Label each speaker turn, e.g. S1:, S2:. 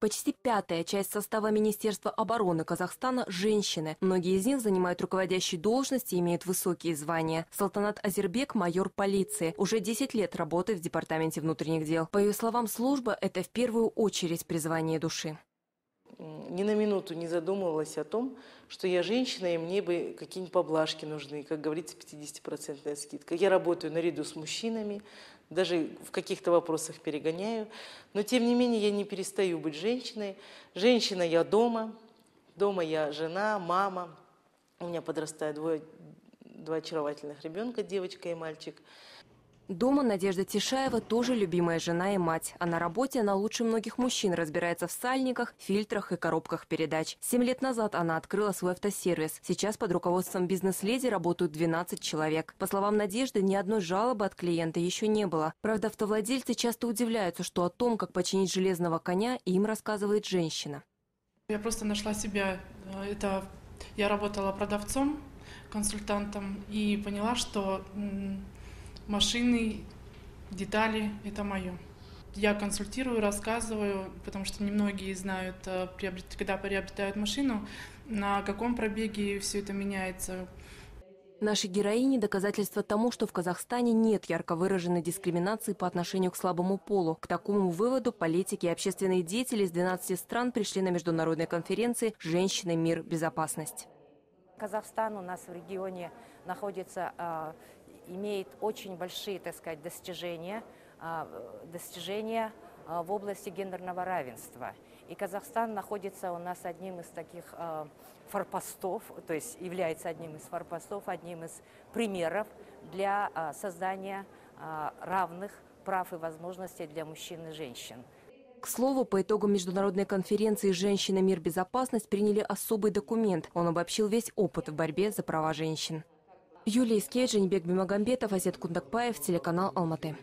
S1: Почти пятая часть состава Министерства обороны Казахстана – женщины. Многие из них занимают руководящие должности и имеют высокие звания. Салтанат Азербек – майор полиции. Уже 10 лет работает в Департаменте внутренних дел. По ее словам, служба – это в первую очередь призвание души.
S2: Ни на минуту не задумывалась о том, что я женщина, и мне бы какие-нибудь поблажки нужны, как говорится, 50% скидка. Я работаю наряду с мужчинами, даже в каких-то вопросах перегоняю. Но тем не менее я не перестаю быть женщиной. Женщина я дома, дома я жена, мама. У меня подрастает двое, два очаровательных ребенка, девочка и мальчик.
S1: Дома Надежда Тишаева тоже любимая жена и мать. А на работе она лучше многих мужчин разбирается в сальниках, фильтрах и коробках передач. Семь лет назад она открыла свой автосервис. Сейчас под руководством бизнес-леди работают 12 человек. По словам Надежды, ни одной жалобы от клиента еще не было. Правда, автовладельцы часто удивляются, что о том, как починить железного коня, им рассказывает женщина.
S3: Я просто нашла себя, э, это я работала продавцом, консультантом и поняла, что машины, детали – это мое. Я консультирую, рассказываю, потому что немногие знают, э, когда приобретают машину, на каком пробеге все это меняется.
S1: Наши героини – доказательство тому, что в Казахстане нет ярко выраженной дискриминации по отношению к слабому полу. К такому выводу политики и общественные деятели из 12 стран пришли на международной конференции «Женщины. Мир. Безопасность».
S4: Казахстан у нас в регионе находится, а, имеет очень большие, так сказать, достижения, а, достижения а, в области гендерного равенства. И Казахстан находится у нас одним из таких форпостов, то есть является одним из форпостов, одним из примеров для создания равных прав и возможностей для мужчин и женщин.
S1: К слову, по итогам международной конференции «Женщина. Мир. Безопасность» приняли особый документ. Он обобщил весь опыт в борьбе за права женщин. Юлия Скейджин, Бек Бимагамбетов, Азет Кундакпаев, телеканал «Алматы».